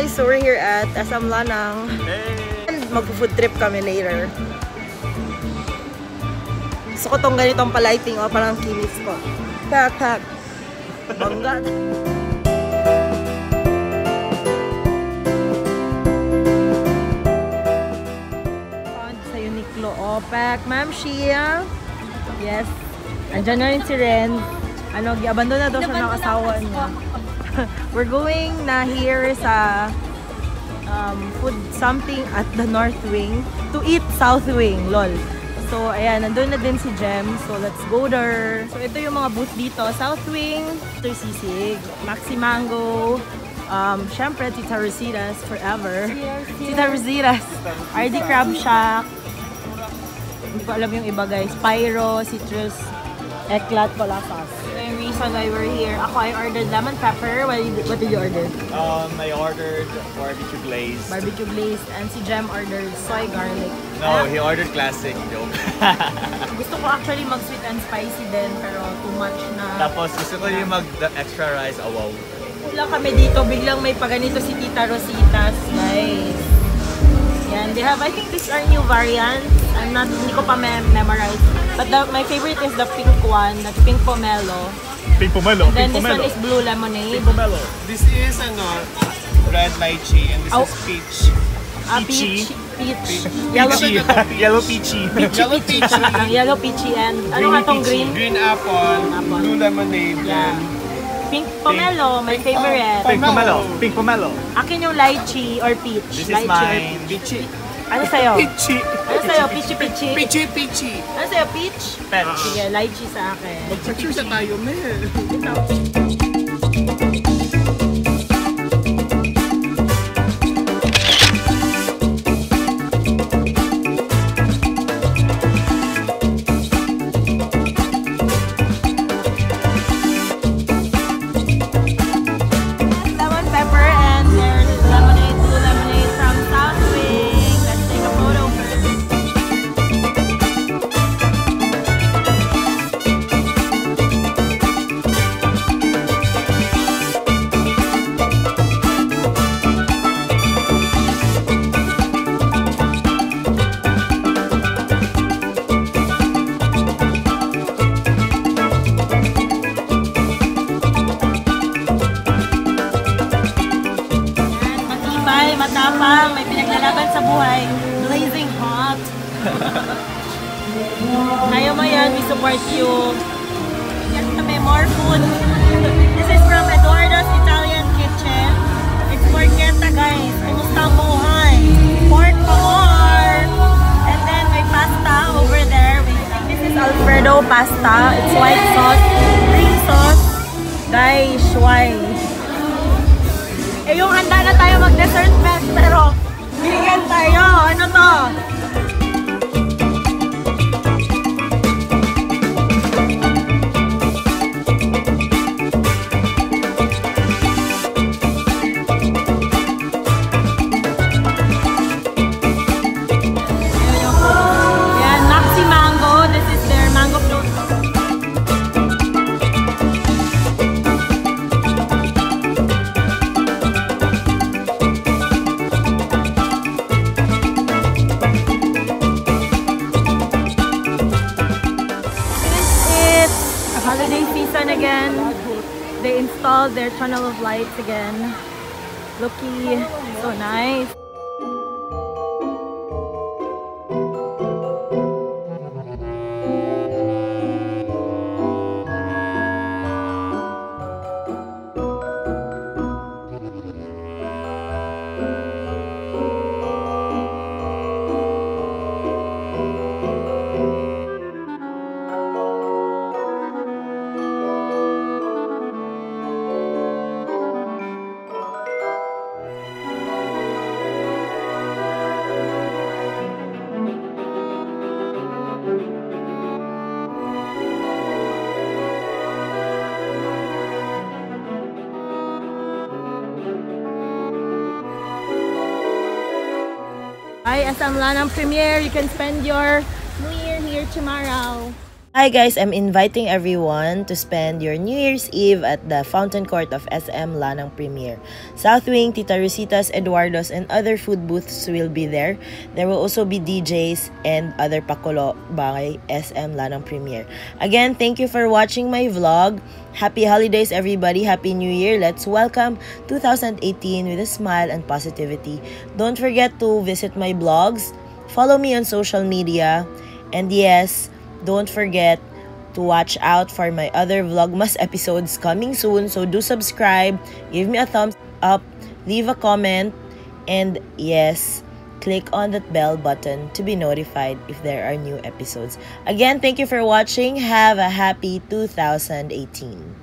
guys, so we're here at SM Lanang. And magpo-food trip kami later. Gusto ko tong ganitong palighting, oh, parang kinis ko. Pack, pack. Bangga. sa Uniqlo OPEC. Ma'am Shia. Yes. Andiyan na rin si Ren. Ano, giabandon na daw siya ng asawa niya. We're going na here sa um, food something at the North Wing to eat South Wing, lol. So, ayan, nandun na din si Jem. So, let's go there. So, ito yung mga booth dito. South Wing, Mr. Sisig, Maxi Mango, um, syempre, Tita Rositas, forever. Tita Rositas, RD Crab Shack. Hindi ko alam yung iba guys. Pyro, Citrus, Eclat, Colasas. Reason why we're here, ako I ordered lemon pepper. What did, what did you order? Um, I ordered barbecue glaze. Barbecue glazed. And si Jem ordered soy garlic. no, he ordered classic. Joke. gusto ko actually mag sweet and spicy din, pero too much na. Tapos gusto ko yung mag the extra rice. Oh, wow. Kulang kami dito, biglang may paganito si Tita Rositas, guys. Yan, they have, I think these are new variants. I'm not, hindi ko pa me- memorize. But the, my favorite is the pink one, the pink pomelo. Pink pomelo. And then this one is blue lemonade. pomelo. This is ano, red lychee and this Oh. is peach. Ah, Peachy. peach. Peach. Yellow, Peachy. Yellow peachy. Yellow peachy, yellow peachy and ano nga tong green? green apple, Apple. blue lemonade, Yeah. and Pink pomelo, my favorite. Pink pomelo. Pink pomelo. Akin yung lychee or peach. This is lychee or mine. peachy. Ano sa'yo? Peachy. Ano sa'yo? Peachy peachy? Peachy, peachy. Ano sa'yo? Peach? Peach. Sige, lychee sa akin. Picture sa tayo, man. Matapang, may pinaglalaban sa buhay. Blazing hot. Kaya mo yan, we support you. Yan kami, more food. This is from Eduardo's Italian Kitchen. It's porchetta, guys. Kumusta ang buhay? Pork more. And then may pasta over there. This is Alfredo pasta. It's white sauce, green sauce. Guys, why? Eh, yung handa na tayo mag-dessert fest, pero vegan tayo. Ano to? Holiday season again, they installed their tunnel of lights again. Looky, so nice. Hi, SM Lanang Premiere. You can spend your New Year here tomorrow. Hi guys, I'm inviting everyone to spend your New Year's Eve at the Fountain Court of SM Lanang Premier. South Wing, Tita Rosita's, Eduardo's, and other food booths will be there. There will also be DJs and other pakulo by SM Lanang Premier. Again, thank you for watching my vlog. Happy holidays everybody, Happy New Year. Let's welcome 2018 with a smile and positivity. Don't forget to visit my blogs, follow me on social media, and yes, don't forget to watch out for my other Vlogmas episodes coming soon. So do subscribe, give me a thumbs up, leave a comment, and yes, click on that bell button to be notified if there are new episodes. Again, thank you for watching. Have a happy 2018.